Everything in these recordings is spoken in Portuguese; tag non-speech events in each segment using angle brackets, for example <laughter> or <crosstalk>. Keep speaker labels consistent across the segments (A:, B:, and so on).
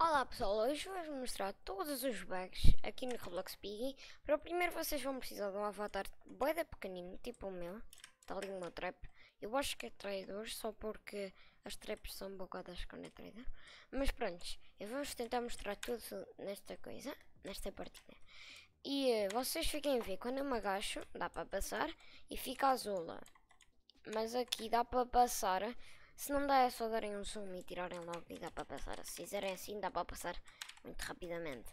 A: Olá pessoal, hoje vou-vos mostrar todos os bugs aqui no Roblox Piggy. Para o primeiro vocês vão precisar de um avatar boeda pequenino, tipo o meu. Está ali uma trap. Eu acho que é traidor só porque as traps são bocadas quando é traidor. Mas pronto, eu vou-vos tentar mostrar tudo nesta coisa, nesta partida. E uh, vocês fiquem a ver, quando eu me agacho, dá para passar e fica azul. Mas aqui dá para passar se não dá é só darem um zoom e tirarem logo e dá para passar. Se fizerem assim dá para passar muito rapidamente.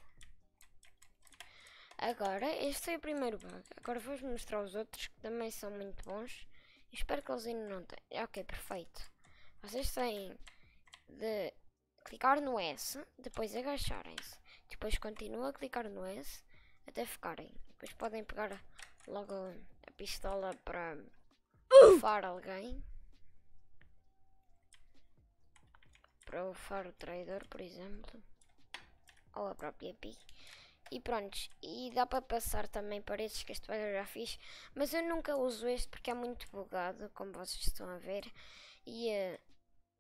A: Agora, este foi o primeiro bug. Agora vou-vos mostrar os outros que também são muito bons. Espero que eles ainda não tenham. Ok, perfeito. Vocês têm de clicar no S, depois agacharem-se. Depois continua a clicar no S até ficarem. Depois podem pegar logo a pistola para bufar alguém. Para o faro traidor, por exemplo. Ou a própria Pi. E pronto, e dá para passar também paredes que este eu já fiz, mas eu nunca uso este porque é muito bugado, como vocês estão a ver. E uh,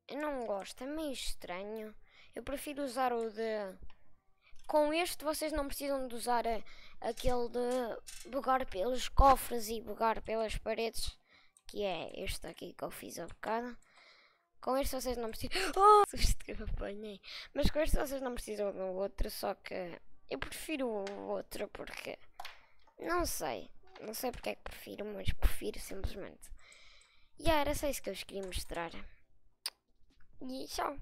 A: eu não gosto, é meio estranho. Eu prefiro usar o de... Com este vocês não precisam de usar uh, aquele de bugar pelos cofres e bugar pelas paredes, que é este aqui que eu fiz a bocado. Com este vocês não precisam. <laughs> Oh, susto que eu apanhei. Mas com este vocês não precisam do outro, só que eu prefiro o outro porque. Não sei. Não sei porque é que prefiro, mas prefiro simplesmente. E era só isso que eu vos queria mostrar. E tchau.